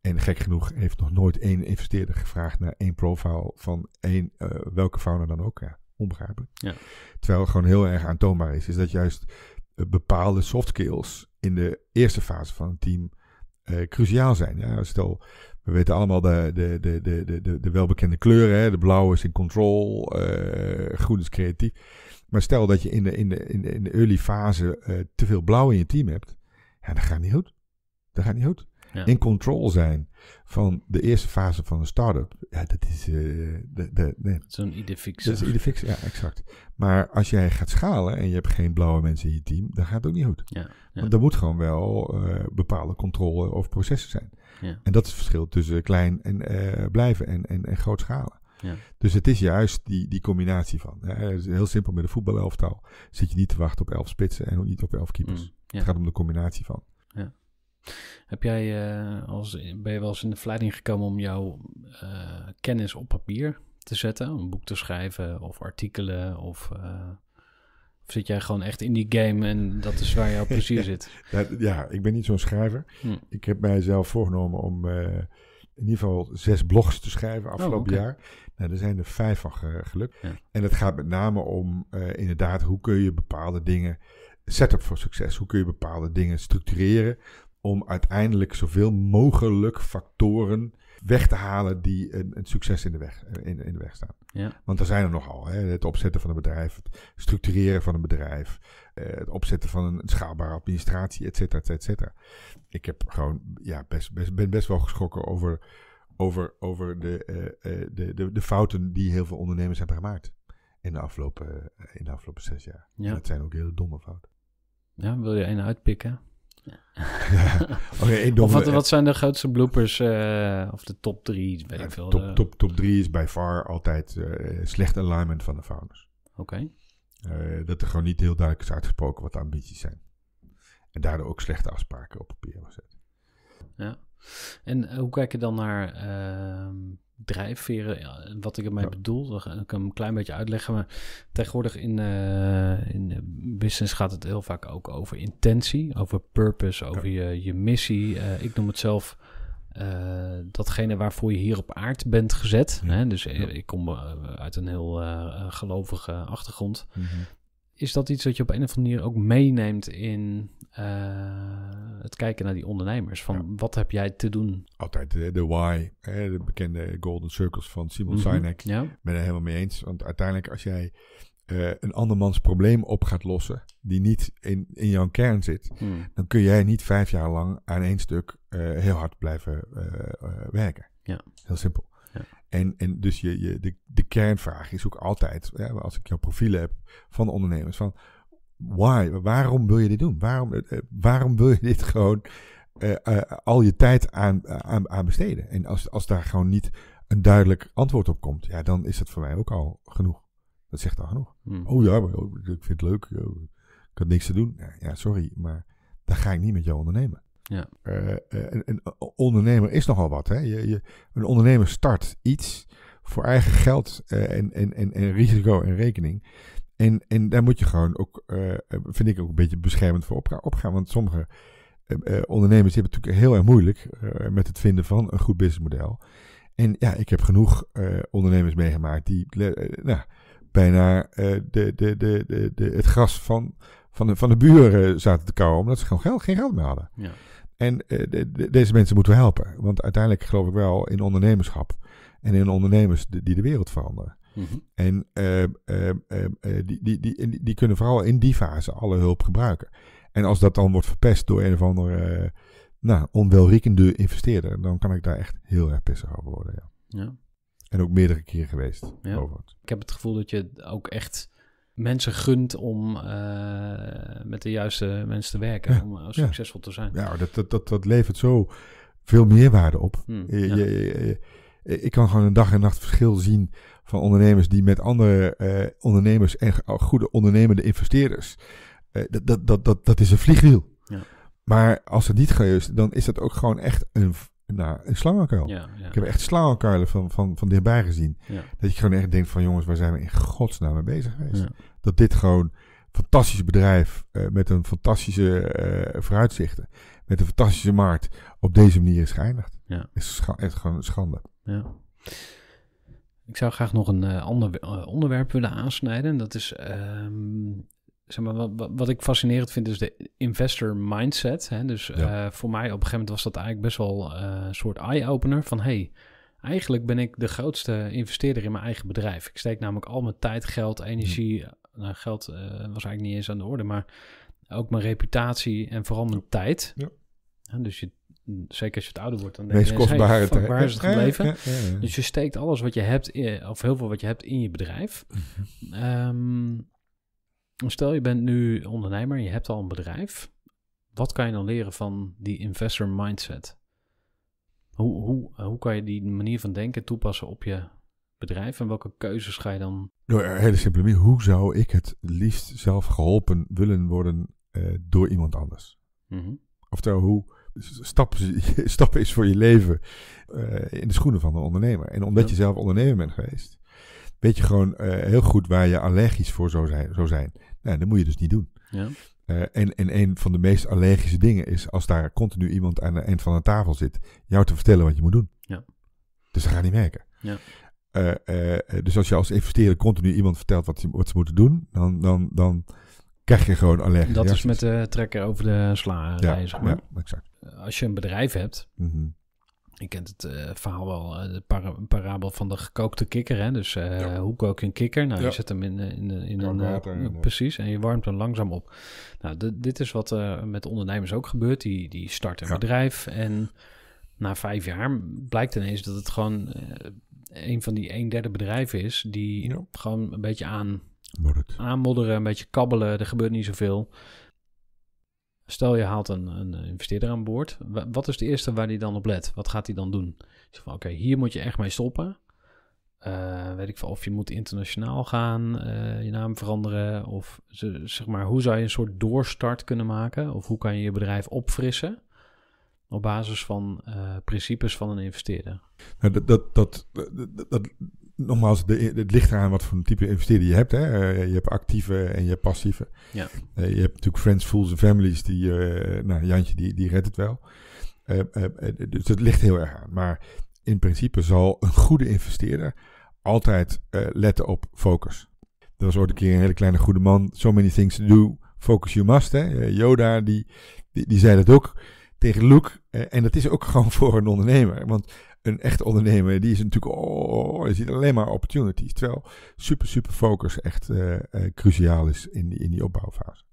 En gek genoeg heeft nog nooit één investeerder gevraagd naar één profile van één, eh, welke founder dan ook. Ja, onbegrijpelijk. Ja. Terwijl het gewoon heel erg aantoonbaar is, is dat juist eh, bepaalde soft skills in de eerste fase van een team eh, cruciaal zijn. Ja, stel, we weten allemaal de, de, de, de, de, de, de welbekende kleuren. Hè? De blauwe is in control, eh, groen is creatief. Maar stel dat je in de, in de, in de, in de early fase te veel blauw in je team hebt. Ja, dat gaat niet goed. Dat gaat niet goed. Ja. In control zijn van de eerste fase van een start-up. Ja, dat is... eh, de, de, nee, Zo'n idee fix. dat is ieder fix. Ja, exact. Maar als jij gaat schalen en je hebt geen blauwe mensen in je team, dan gaat het ook niet goed. Ja, ja. Want er moet gewoon wel eh, bepaalde controle over processen zijn. Ja. En dat is het verschil tussen klein en eh, blijven en, en, en groot schalen. Ja. Dus het is juist die, die combinatie van. Hè, het is heel simpel met een voetbalelftal. Zit je niet te wachten op elf spitsen en ook niet op elf keepers. Mm, ja. Het gaat om de combinatie van. Heb jij, eh, als, ben je wel eens in de verleiding gekomen om jouw eh, kennis op papier te zetten? Een boek te schrijven of artikelen? Of, eh, of zit jij gewoon echt in die game en dat is waar jouw plezier zit? Ja, ja, ik ben niet zo'n schrijver. Hm. Ik heb mijzelf voorgenomen om in ieder geval zes blogs te schrijven afgelopen oké. jaar. Nou, er zijn er vijf van ge- gelukt. Ja. En het gaat met name om inderdaad hoe kun je bepaalde dingen, setup voor succes, hoe kun je bepaalde dingen structureren om uiteindelijk zoveel mogelijk factoren weg te halen die een, een succes in de, weg, in, in de weg staan. Ja, Want er zijn er nogal. Hè? Het opzetten van een bedrijf, het structureren van een bedrijf, eh, het opzetten van een schaalbare administratie, et cetera, et cetera. Ik heb gewoon, ja, best, best, ben best wel geschrokken over, over, over de, eh, eh, de, de, de fouten die heel veel ondernemers hebben gemaakt in de afgelopen, in de afgelopen zes jaar. Ja. En dat zijn ook hele domme fouten. ja wil je een uitpikken? Of domme, wat, wat zijn de grootste bloopers eh, of de top drie? Weet ik veel. top, eh, top, top drie is by far altijd eh, slecht alignment van de founders. Oké, dat er gewoon niet heel duidelijk is uitgesproken wat de ambities zijn. En daardoor ook slechte afspraken op papier zetten. ja. En hoe kijk je dan naar ehm, drijfveren? Ja, wat ik ermee Ja. bedoel, dat kan ik hem een klein beetje uitleggen. Maar tegenwoordig in, eh, in business gaat het heel vaak ook over intentie, over purpose, over je, je missie. Eh, ik noem het zelf eh, datgene waarvoor je hier op aard bent gezet. Hè? Dus ik kom uit een heel gelovige achtergrond. Is dat iets dat je op een of andere manier ook meeneemt in het kijken naar die ondernemers? Van Ja. wat heb jij te doen? Altijd de, de why, hè, de bekende golden circles van Simon Mhm. Sinek. Ja, Ik ben er helemaal mee eens. Want uiteindelijk als jij eh, een andermans probleem op gaat lossen, die niet in, in jouw kern zit, Hmm. dan kun jij niet vijf jaar lang aan één stuk eh, heel hard blijven eh, werken. Ja. Heel simpel. Ja. En, en dus je, je, de, de kernvraag is ook altijd, ja, als ik jouw profielen heb van ondernemers, van why, waarom wil je dit doen? Waarom, eh, eh, waarom wil je dit gewoon eh, al je tijd aan, aan, aan besteden? En als, als daar gewoon niet een duidelijk antwoord op komt, ja, dan is dat voor mij ook al genoeg. Dat zegt al genoeg. Hmm. Oh ja, maar oh, ik vind het leuk. oh, ik had niks te doen. Ja, sorry, maar dan ga ik niet met jou ondernemen. Ja. Een, een ondernemer is nogal wat. Hè? Je, je, een ondernemer start iets voor eigen geld en, en, en, en risico en rekening. En, en daar moet je gewoon ook, eh, vind ik ook een beetje beschermend voor opga- opgaan. Want sommige eh, eh, ondernemers hebben natuurlijk heel erg moeilijk met het vinden van een goed businessmodel. En ja, ik heb genoeg ondernemers meegemaakt die nou, bijna de, de, de, het gras van, van, de, van de buren zaten te kauwen, omdat ze gewoon geld, geen geld meer hadden. Ja. En de- de- deze mensen moeten we helpen. Want uiteindelijk geloof ik wel in ondernemerschap. En in ondernemers die de wereld veranderen. Mhm. En eh, eh, eh, eh, die, die, die, die- kunnen vooral in die fase alle hulp gebruiken. En als dat dan wordt verpest door een of andere eh, nou, onwelriekende investeerder, dan kan ik daar echt heel erg pissig over worden. Ja. ja. En ook meerdere keren geweest. Ja. Ik heb het gevoel dat je ook echt mensen gunt om eh, met de juiste mensen te werken. Ja, Om succesvol te zijn. Ja, dat, dat, dat, dat levert zo veel meerwaarde op. Hmm, Je- ja. je- je- je- ik kan gewoon een dag en nacht verschil zien van ondernemers die met andere eh, ondernemers en goede ondernemende investeerders. Eh, dat, dat, dat, dat, dat is een vliegwiel. Ja. Maar als het niet is, dan is dat ook gewoon echt een, nou, een slangenkuil. Ja, ja. Ik heb echt slangenkuilen van, van, van dichtbij gezien. Ja. Dat je gewoon echt denkt van jongens, waar zijn we in godsnaam mee bezig geweest? Dat dit gewoon fantastisch bedrijf eh, met een fantastische eh, vooruitzichten, met een fantastische markt op deze manier is geëindigd. Ja. Is echt gewoon een schande. Ja. Ik zou graag nog een eh, ander eh, onderwerp willen aansnijden. Dat is, ehm, zeg maar, wat, wat- ik fascinerend vind, is de investor mindset. Hè? Dus Ja. eh, voor mij op een gegeven moment was dat eigenlijk best wel een soort eye-opener van... hey, eigenlijk ben ik de grootste investeerder in mijn eigen bedrijf. Ik steek namelijk al mijn tijd, geld, energie... Nou, geld was eigenlijk niet eens aan de orde, maar ook mijn reputatie en vooral mijn tijd. Ja. Ja, dus je, zeker als je het ouder wordt, dan De denk meest je... hey, tijd. waar is het gebleven? ja, ja, ja. Dus je steekt alles wat je hebt, in- of heel veel wat je hebt, in je bedrijf. Ehm, stel je bent nu ondernemer, je hebt al een bedrijf. Wat kan je dan leren van die investor mindset? Hoe, hoe, hoe kan je die manier van denken toepassen op je bedrijf? En welke keuzes ga je dan... Door een hele simpele manier. Hoe zou ik het liefst zelf geholpen willen worden eh, door iemand anders? Mhm. Oftewel, hoe stappen, is voor je leven eh, in de schoenen van een ondernemer. En omdat Ja. je zelf ondernemer bent geweest, weet je gewoon eh, heel goed waar je allergisch voor zou zijn. Zou zijn. Nou, dat moet je dus niet doen. Ja, Eh, en, en een van de meest allergische dingen is als daar continu iemand aan het eind van een tafel zit, jou te vertellen wat je moet doen. Ja. Dus dat gaat niet werken. Ja. Dus als je als investeerder continu iemand vertelt wat, ze- wat ze moeten doen, dan, dan, dan krijg je gewoon allergische dat is met de trekker over de sla ja, rijden, zeg maar. ja, exact. Als je een bedrijf hebt, Mhm. Je kent het eh, verhaal wel, eh, de para- parabel van de gekookte kikker. Hè? Dus eh, Ja. hoe kook je een kikker? Nou, Ja. je zet hem in, in, in een... water precies, en je warmt hem langzaam op. Nou, dit- dit is wat met ondernemers ook gebeurt. Die, die starten een Ja. bedrijf en na vijf jaar blijkt ineens dat het gewoon een van die een derde bedrijven is... die gewoon een beetje aan aanmodderen, een beetje kabbelen. Er gebeurt niet zoveel. Stel je haalt een, een investeerder aan boord. Wa- Wat is het eerste waar hij dan op let? Wat gaat hij dan doen? Oké, hier moet je echt mee stoppen. Eh, weet ik veel, of je moet internationaal gaan, eh, je naam veranderen. Of ze- zeg maar, hoe zou je een soort doorstart kunnen maken? Of hoe kan je je bedrijf opfrissen? Op basis van eh, principes van een investeerder. Nou, dat, dat, dat, dat- nogmaals, de, het ligt eraan wat voor een type investeerder je hebt. Hè. Eh, je hebt actieve en je hebt passieve. Ja. Eh, je hebt natuurlijk friends, fools en families. Die, eh, nou, Jantje, die, die redt het wel. Dus het ligt heel erg aan. Maar in principe zal een goede investeerder altijd letten op focus. Er was ooit een keer een hele kleine goede man. So many things to do. Focus you must. Hè. Yoda, die, die, die zei dat ook tegen Luke. En dat is ook gewoon voor een ondernemer. Want een echte ondernemer, die is natuurlijk, oh, die ziet alleen maar opportunities. Terwijl super, super focus echt eh, eh, cruciaal is in die, in die opbouwfase.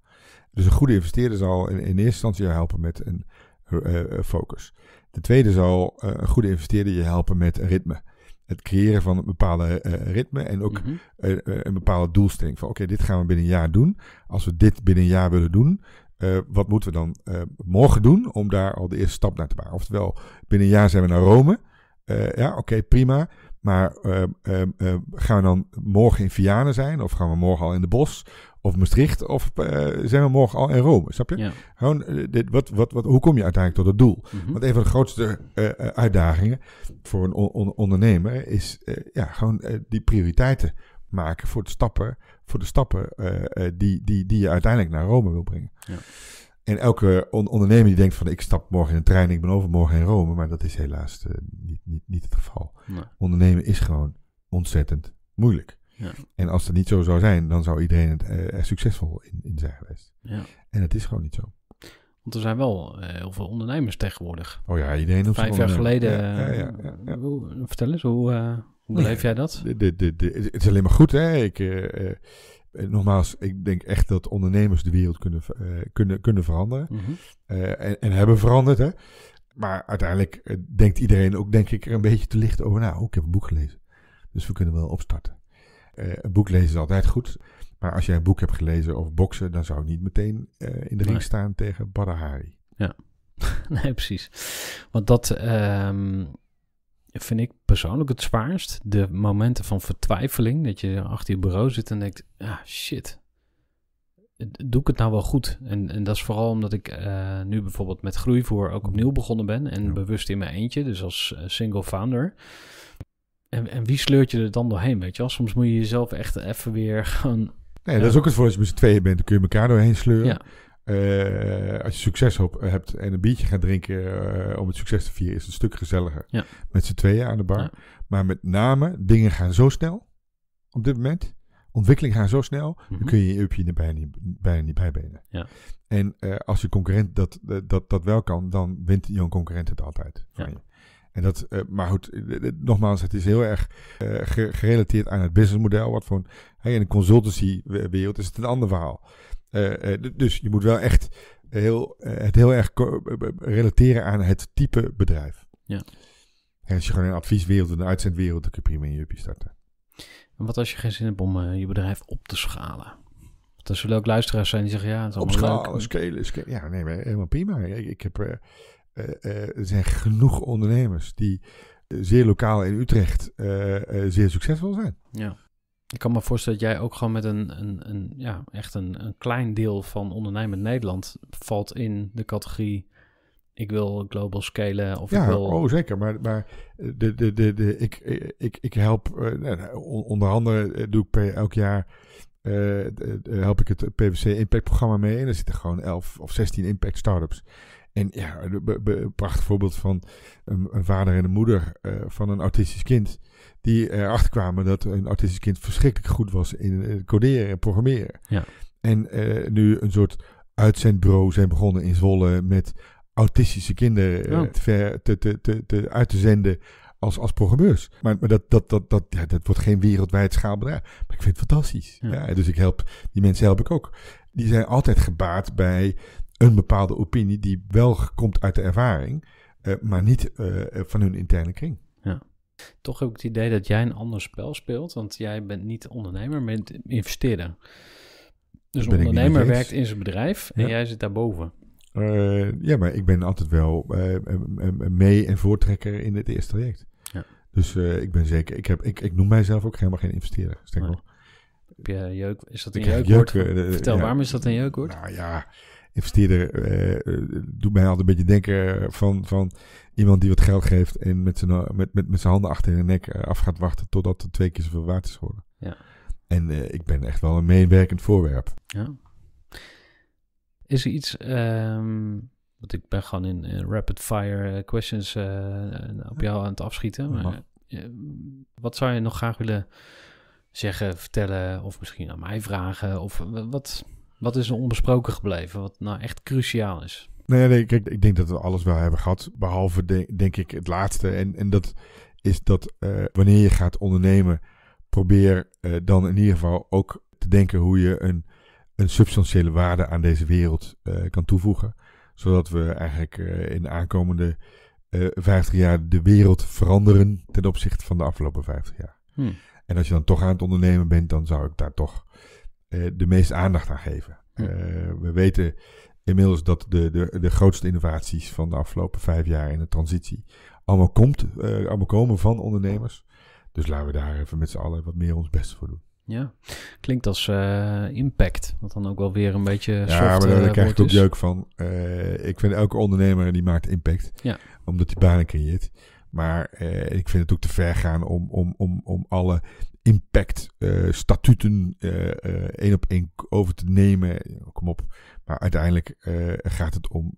Dus een goede investeerder zal in, in eerste instantie je helpen met een eh, focus. De tweede zal een goede investeerder je helpen met ritme. Het creëren van een bepaalde ritme en ook Mhm. een bepaalde doelstelling. Van oké, dit gaan we binnen een jaar doen. Als we dit binnen een jaar willen doen, wat moeten we dan morgen doen om daar al de eerste stap naar te maken? Oftewel, binnen een jaar zijn we naar Rome. Eh, ja, oké, prima. Maar eh, eh, gaan we dan morgen in Vianen zijn? Of gaan we morgen al in de bos? Of Maastricht? Of zijn we morgen al in Rome? Snap je? Ja. Gewoon, dit, wat, wat, wat, hoe kom je uiteindelijk tot het doel? Mhm. Want een van de grootste uitdagingen voor een on- on- ondernemer is ja, gewoon die prioriteiten maken voor de stappen, voor de stappen die, die, die je uiteindelijk naar Rome wil brengen. Ja. En elke on- ondernemer die denkt van ik stap morgen in een trein, ik ben overmorgen in Rome, maar dat is helaas eh, niet, niet, niet het geval. Nee. Ondernemen is gewoon ontzettend moeilijk. Ja. En als dat niet zo zou zijn, dan zou iedereen het, eh, er succesvol in, in zijn geweest. Ja. En het is gewoon niet zo. Want er zijn wel eh, heel veel ondernemers tegenwoordig. Oh ja, iedereen zich Vijf jaar geleden. Ja, hoe- vertel eens, hoe, hoe Nee, beleef jij dat? De, de, de, de- het is alleen maar goed, hè? Ik, nogmaals, ik denk echt dat ondernemers de wereld kunnen, eh, kunnen, kunnen veranderen. Mhm. eh, en, en hebben veranderd, hè? Maar uiteindelijk eh, denkt iedereen ook, denk ik, er een beetje te licht over na. Oh, ik heb een boek gelezen. Dus we kunnen wel opstarten. Eh, een boek lezen is altijd goed. Maar als jij een boek hebt gelezen over boksen, dan zou ik niet meteen eh, in de ring Nee. staan tegen Badr Hari. nee, precies. Want dat ehm, vind ik persoonlijk het zwaarst. De momenten van vertwijfeling. Dat je achter je bureau zit en denkt, ah shit. Doe ik het nou wel goed? En, en dat is vooral omdat ik eh, nu bijvoorbeeld met groeivoer ook opnieuw begonnen ben. En Ja. bewust in mijn eentje, dus als eh, single founder. En, en wie sleurt je er dan doorheen, weet je wel? Soms moet je jezelf echt even weer gewoon... Nee, Ja. dat is ook het voor als je met z'n tweeën bent, dan kun je elkaar doorheen sleuren. Ja, eh, als je succes op, hebt en een biertje gaat drinken eh, om het succes te vieren, is het een stuk gezelliger. Ja. Met z'n tweeën aan de bar. Ja. Maar met name, dingen gaan zo snel op dit moment. Ontwikkeling gaat zo snel, Mhm. dan kun je je upje er bijna niet, bijna niet bijbenen. Ja. En eh, als je concurrent dat, dat, dat wel kan, dan wint jouw concurrent het altijd van Ja. je. En dat, eh, maar goed, eh, eh, nogmaals, het is heel erg eh, ge- gerelateerd aan het businessmodel. Wat voor een, hey, in de consultancywereld is het een ander verhaal. Eh, eh, dus je moet wel echt heel, eh, het heel erg relateren aan het type bedrijf. Ja. En als je gewoon in een advieswereld en een uitzendwereld, dan kun je prima in je starten. En wat als je geen zin hebt om je bedrijf op te schalen? Want er zullen ook luisteraars zijn die zeggen, ja, het is allemaal Opschalen, scalen, scalen. Ja, nee, maar helemaal prima. Ik, ik heb, er zijn genoeg ondernemers die zeer lokaal in Utrecht zeer succesvol zijn. Ja. Ik kan me voorstellen dat jij ook gewoon met een, een, een ja, echt een, een klein deel van ondernemend Nederland valt in de categorie ik wil global scalen of ik Ja, wil... oh zeker. Maar, maar de, de, de, de, ik, ik, ik help, eh, nou, nou, on- onder andere eh, doe ik per elk jaar, eh, help ik het PwC Impact programma mee. En daar zitten gewoon 11 of 16 impact startups. En ja, een prachtig voorbeeld van een, een vader en een moeder van een autistisch kind. Die erachter kwamen dat een autistisch kind verschrikkelijk goed was in eh, coderen en programmeren. Ja. En eh, nu een soort uitzendbureau zijn begonnen in Zwolle met autistische kinderen eh, Oh. te, ver, te, te, te, te uit te zenden als, als programmeurs. Maar, maar dat, dat, dat, dat, ja, dat wordt geen wereldwijd schaalbedrijf. Maar ik vind het fantastisch. Ja. Ja. dus ik help, die mensen help ik ook. Die zijn altijd gebaat bij een bepaalde opinie die wel komt uit de ervaring, maar niet van hun interne kring. Toch heb ik het idee dat jij een ander spel speelt, want jij bent niet ondernemer, maar bent investeerder. Dus een ondernemer werkt in zijn bedrijf en Ja. jij zit daarboven. Eh, ja, maar ik ben altijd wel eh, eh, mee- en voortrekker in het eerste traject. Ja. Dus ik ben zeker, ik, heb, ik, ik noem mijzelf ook helemaal geen investeerder. Nee. nog. Heb je jeuk, is dat een jeukwoord? jeuk, Vertel, waarom is dat een jeukwoord? Nou ja, investeerder eh, eh, doet mij altijd een beetje denken van, van iemand die wat geld geeft en met zijn, eh, met, met, met zijn handen achter de nek af gaat wachten totdat het twee keer zoveel waard is geworden. Ja. En ik ben echt wel een meewerkend voorwerp. Ja. Is er iets, ehm want ik ben gewoon in rapid fire questions op jou aan het afschieten. Maar, wat zou je nog graag willen zeggen, vertellen of misschien aan mij vragen? Of wat, wat is er onbesproken gebleven, wat nou echt cruciaal is? Nee, nee, kijk, ik denk dat we alles wel hebben gehad. Behalve, de- denk ik, het laatste. En, en dat is dat eh, wanneer je gaat ondernemen, probeer eh, dan in ieder geval ook te denken hoe je een, een substantiële waarde aan deze wereld eh, kan toevoegen. Zodat we eigenlijk in de aankomende eh 50 jaar de wereld veranderen ten opzichte van de afgelopen 50 jaar. Hm. En als je dan toch aan het ondernemen bent, dan zou ik daar toch de meeste aandacht aan geven. Hm. Eh, we weten inmiddels dat de, de, de grootste innovaties van de afgelopen vijf jaar in de transitie allemaal, komt, eh, allemaal komen van ondernemers. Dus laten we daar even met z'n allen wat meer ons best voor doen. Ja, klinkt als eh, impact, wat dan ook wel weer een beetje Ja, soft maar daar, eh, daar krijg ik ook jeuk van. Eh, ik vind elke ondernemer die maakt impact. Ja. Omdat hij banen creëert. Maar eh, ik vind het ook te ver gaan om, om, om, om alle impact eh, statuten eh, eh, één op één over te nemen. Kom op. Maar uiteindelijk gaat het om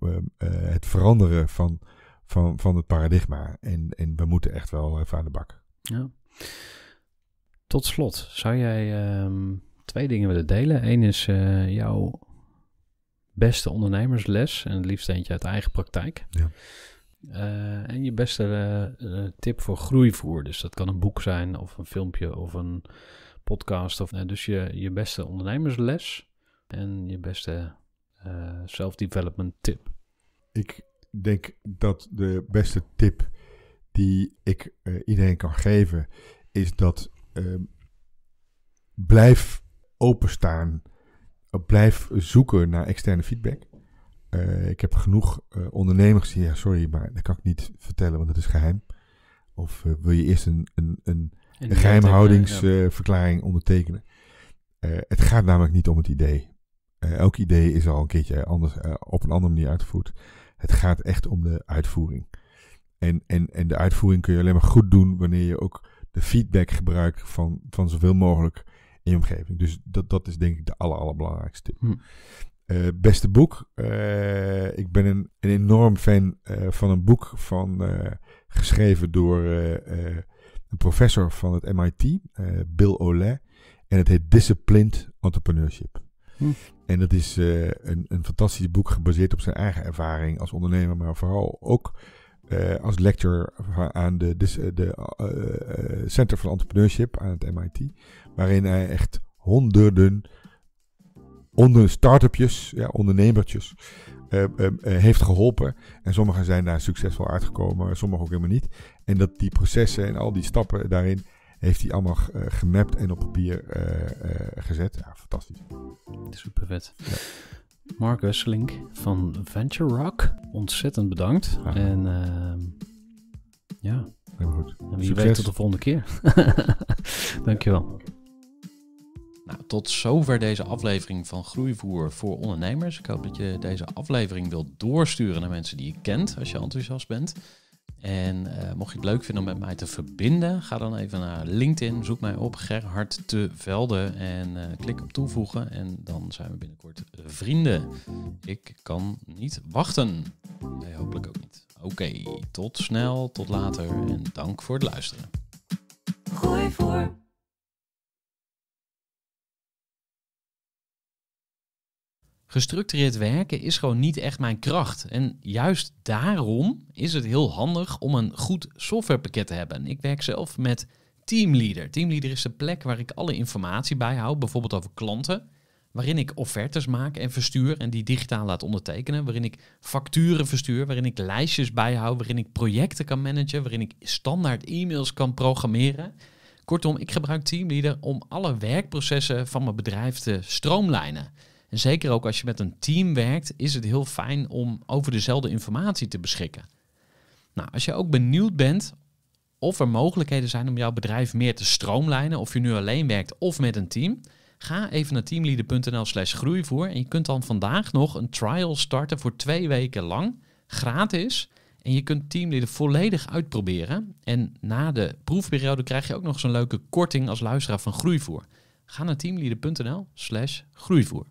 het veranderen van, van, van het paradigma. En, en we moeten echt wel even aan de bak. Ja. Tot slot, zou jij ehm, twee dingen willen delen? Eén is jouw beste ondernemersles en het liefst eentje uit eigen praktijk. Ja. Eh, en je beste eh, eh, tip voor groeivoer. Dus dat kan een boek zijn of een filmpje of een podcast. Of, dus je, je beste ondernemersles en je beste self-development tip. Ik denk dat de beste tip die ik iedereen kan geven, is dat ehm, blijf openstaan. Blijf zoeken naar externe feedback. Eh, ik heb genoeg eh, ondernemers die, ja, sorry, maar dat kan ik niet vertellen, want het is geheim. Of eh, wil je eerst een, een, een, En een geheimhoudingsverklaring ondertekenen? Eh, het gaat namelijk niet om het idee. Elk idee is al een keertje anders, eh, op een andere manier uitgevoerd. Het gaat echt om de uitvoering. En, en, en de uitvoering kun je alleen maar goed doen wanneer je ook de feedback gebruikt van, van zoveel mogelijk in je omgeving. Dus dat, dat is denk ik de aller, allerbelangrijkste tip. Hm. Eh, beste boek. Eh, ik ben een, een enorm fan eh, van een boek van, geschreven door een professor van het MIT, Bill Ole. En het heet Disciplined Entrepreneurship. Hm. En dat is een, een fantastisch boek gebaseerd op zijn eigen ervaring als ondernemer, maar vooral ook als lecturer aan de, de eh, Center for Entrepreneurship aan het MIT. Waarin hij echt honderden onder start-upjes, ja, ondernemertjes, eh, eh, eh, heeft geholpen. En sommigen zijn daar succesvol uitgekomen, sommigen ook helemaal niet. En dat die processen en al die stappen daarin heeft hij allemaal gemapt en op papier gezet. Ja, fantastisch. Super vet. Mark Wesselink van Venture Rock, ontzettend bedankt. En ehm, ja, Helemaal goed. en wie Succes. weet tot de volgende keer. Dankjewel. Nou, tot zover deze aflevering van Groeivoer voor ondernemers. Ik hoop dat je deze aflevering wilt doorsturen naar mensen die je kent als je enthousiast bent. En eh, mocht je het leuk vinden om met mij te verbinden, ga dan even naar LinkedIn, zoek mij op Gerhard te Velde en eh, klik op toevoegen. En dan zijn we binnenkort vrienden. Ik kan niet wachten. Nee, hopelijk ook niet. Oké, tot snel, tot later en dank voor het luisteren. Gooi voor. Gestructureerd werken is gewoon niet echt mijn kracht. En juist daarom is het heel handig om een goed softwarepakket te hebben. Ik werk zelf met Teamleader. Teamleader is de plek waar ik alle informatie bijhoud, bijvoorbeeld over klanten. Waarin ik offertes maak en verstuur en die digitaal laat ondertekenen. Waarin ik facturen verstuur, waarin ik lijstjes bijhoud, waarin ik projecten kan managen, waarin ik standaard e-mails kan programmeren. Kortom, ik gebruik Teamleader om alle werkprocessen van mijn bedrijf te stroomlijnen. En zeker ook als je met een team werkt, is het heel fijn om over dezelfde informatie te beschikken. Nou, als je ook benieuwd bent of er mogelijkheden zijn om jouw bedrijf meer te stroomlijnen, of je nu alleen werkt of met een team, ga even naar teamleader.nl slash groeivoer en je kunt dan vandaag nog een trial starten voor twee weken lang, gratis. En je kunt Teamleader volledig uitproberen. En na de proefperiode krijg je ook nog zo'n leuke korting als luisteraar van Groeivoer. Ga naar teamleader.nl slash groeivoer.